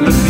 Let me